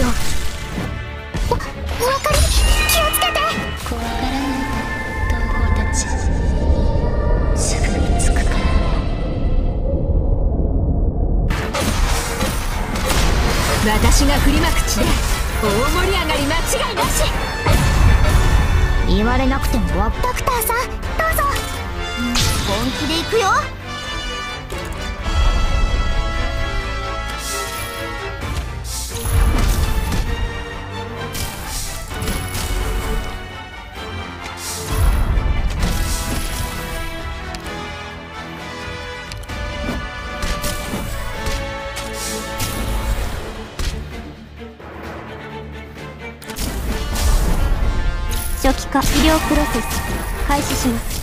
よ。わ分かり。気をつけて。怖がらないで同胞たちすぐに着くから私が振りまく地で大盛り上がり間違いなし。言われなくても。ドクターさんどうぞ。本気で行くよ初期化医療プロセス開始します。